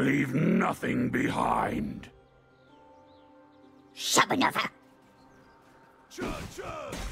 Leave nothing behind. Shabanova! Chug!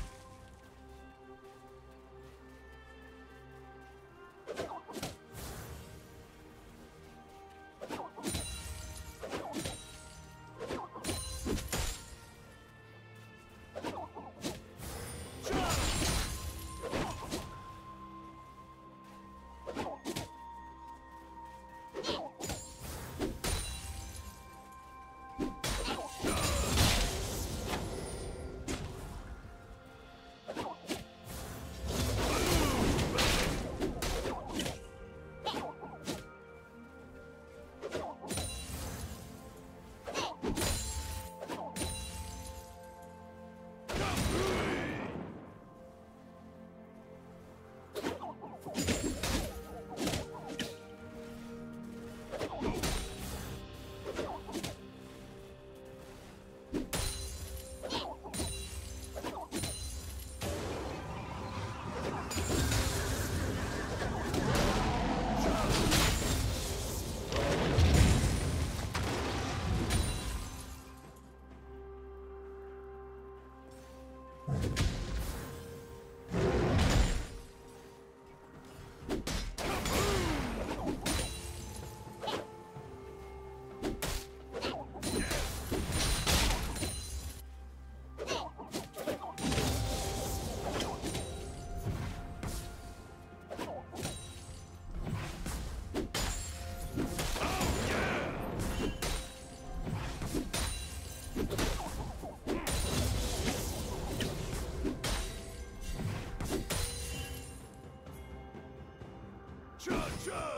Chug,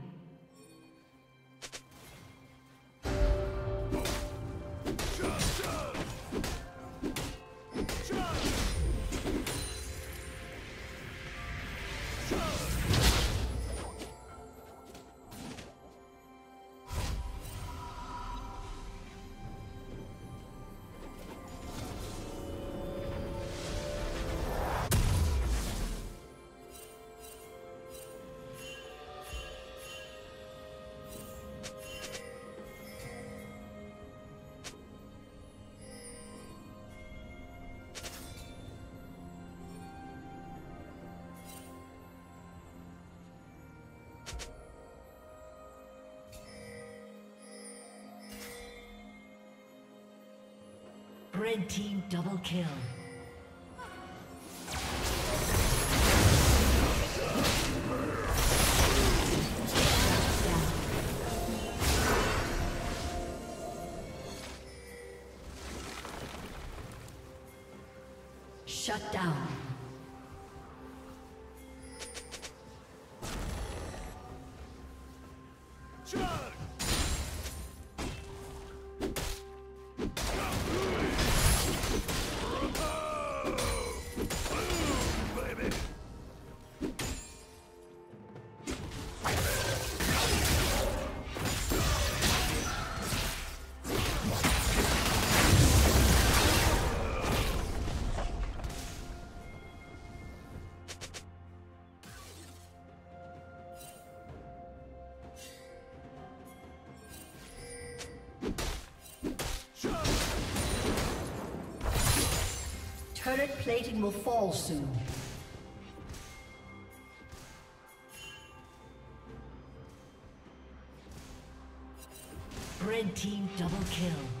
Kill. Shut down. Turret plating will fall soon. Red team double kill.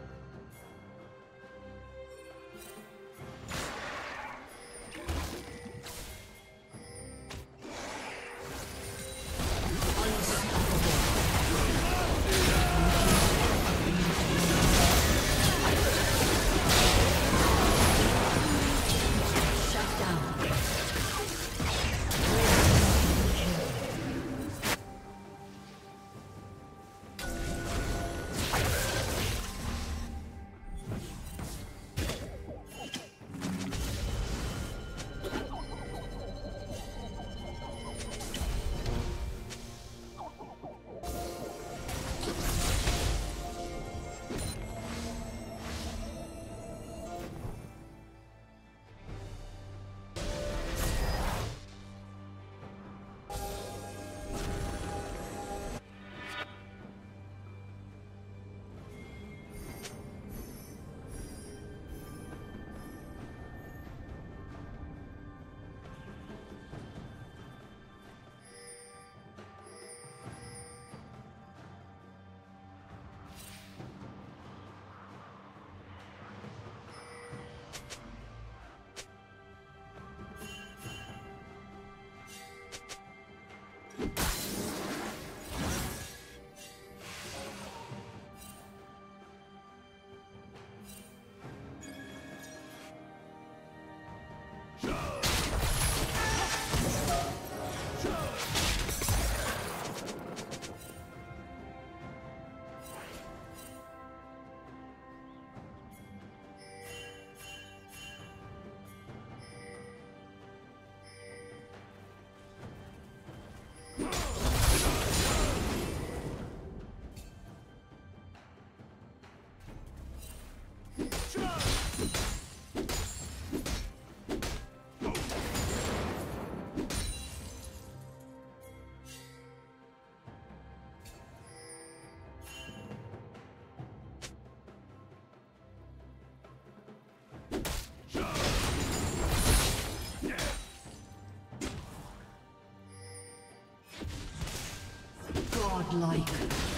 Godlike.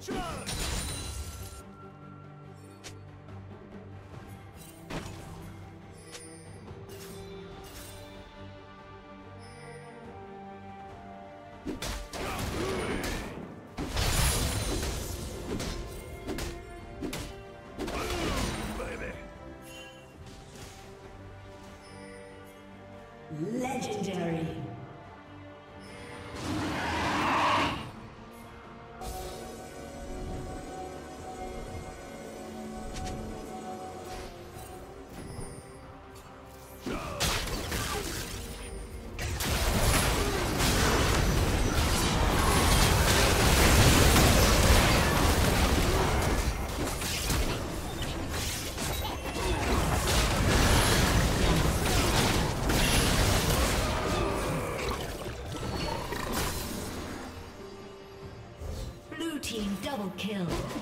Charge! Kill.